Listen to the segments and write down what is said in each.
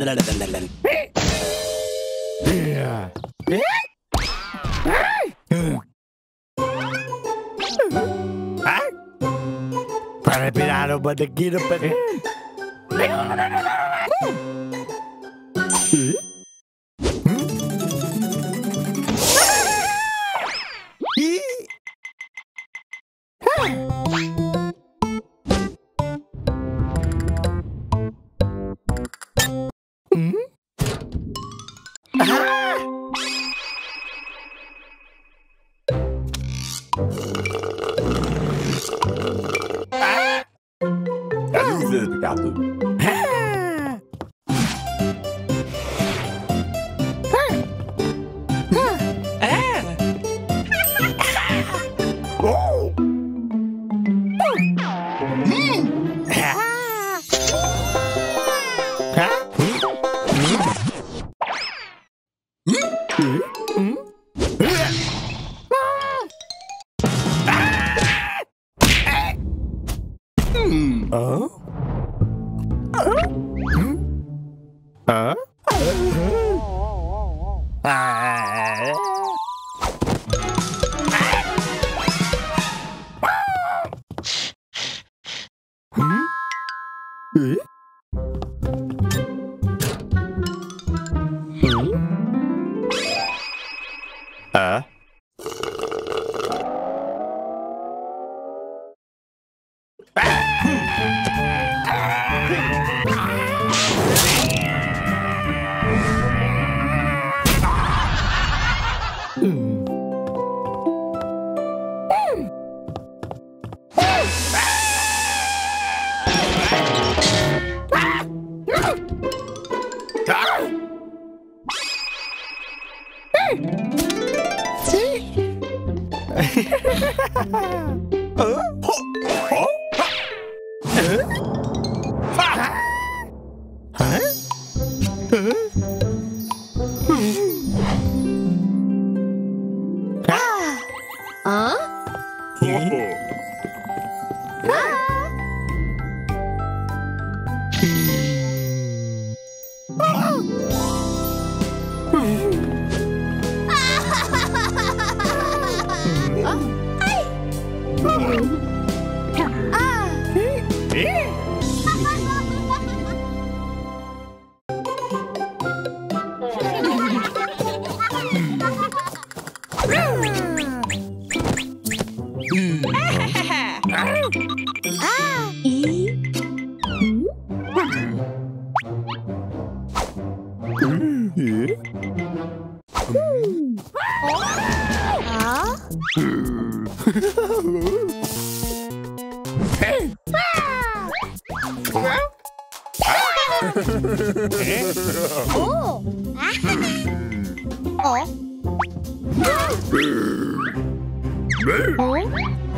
mo lang. Para piraro ba nagkino pa? Cadê o Ah! 嗯 Hmm?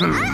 Hmm.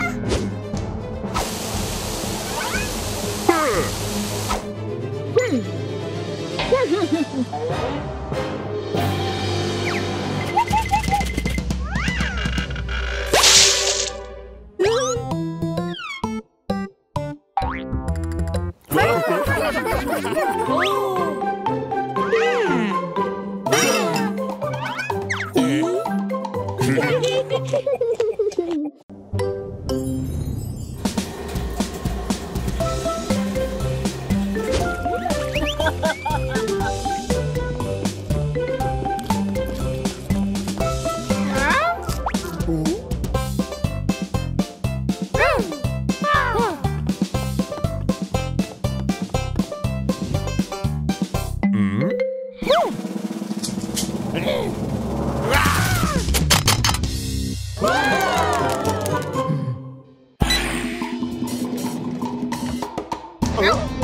Go!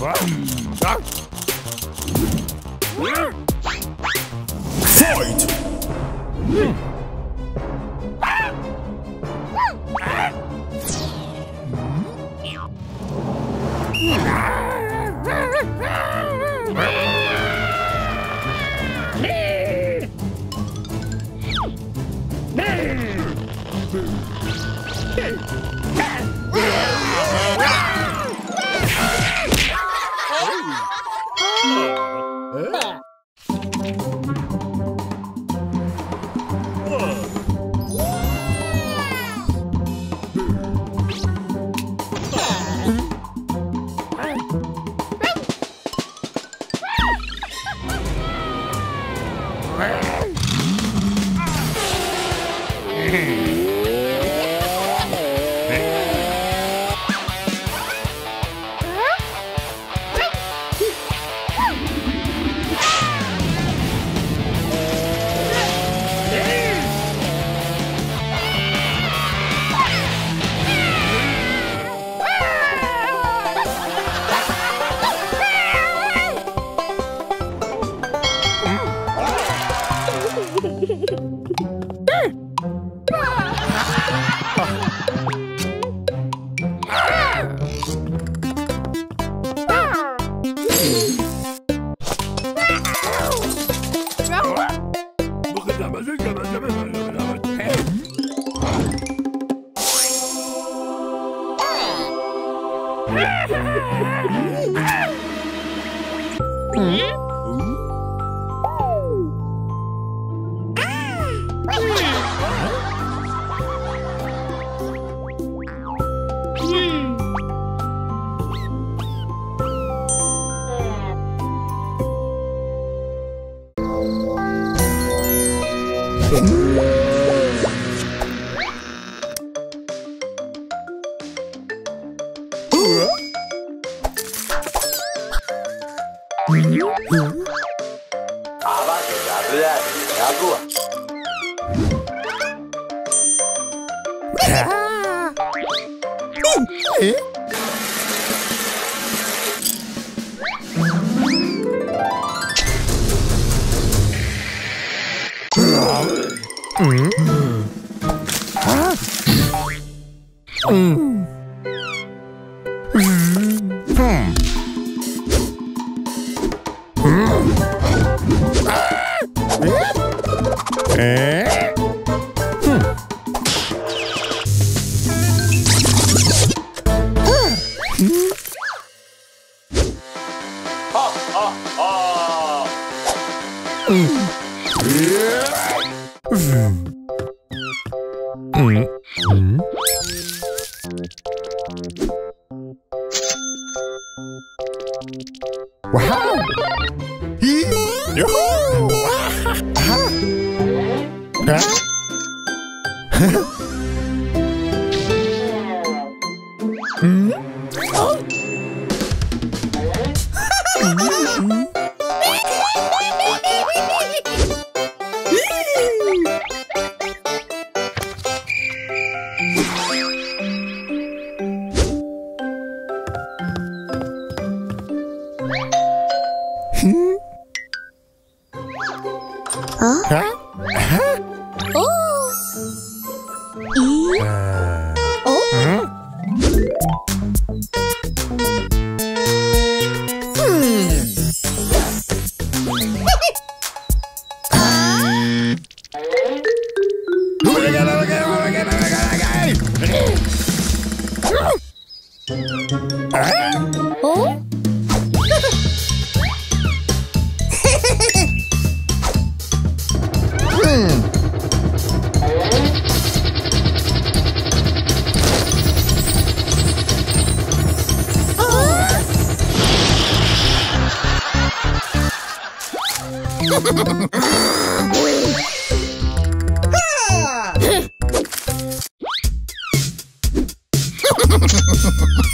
Wow! Go! Fight! Hmm. Hey. Mm. ¡Ha, ha, ha!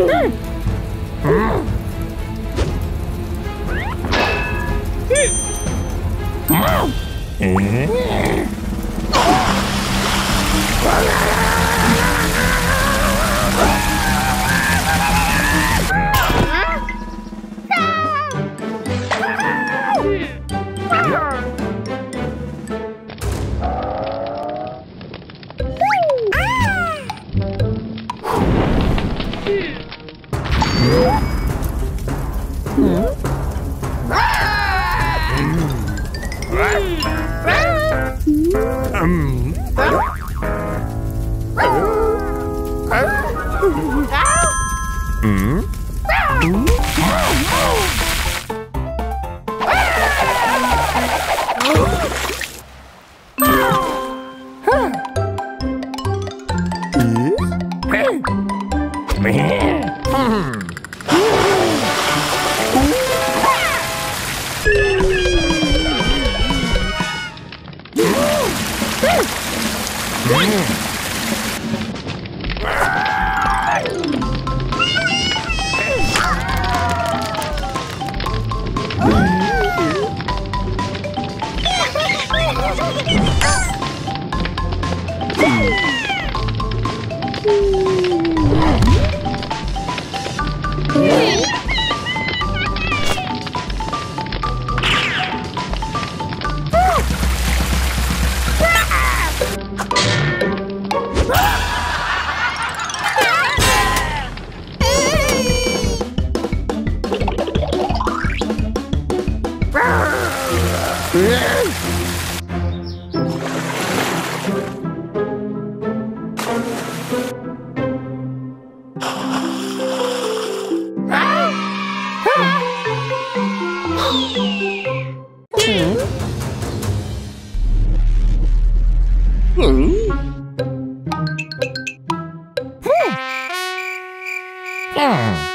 Yeah. What? Mm.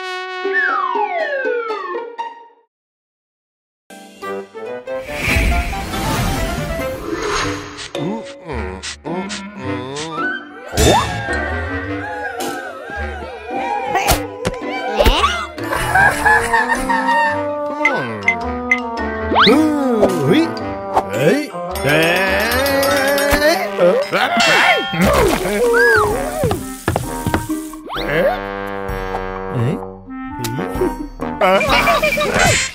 诶啊啊啊啊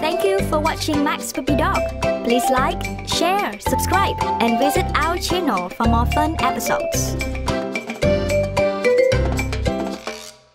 Thank you for watching Max Puppy Dog. Please like, share, subscribe, and visit our channel for more fun episodes.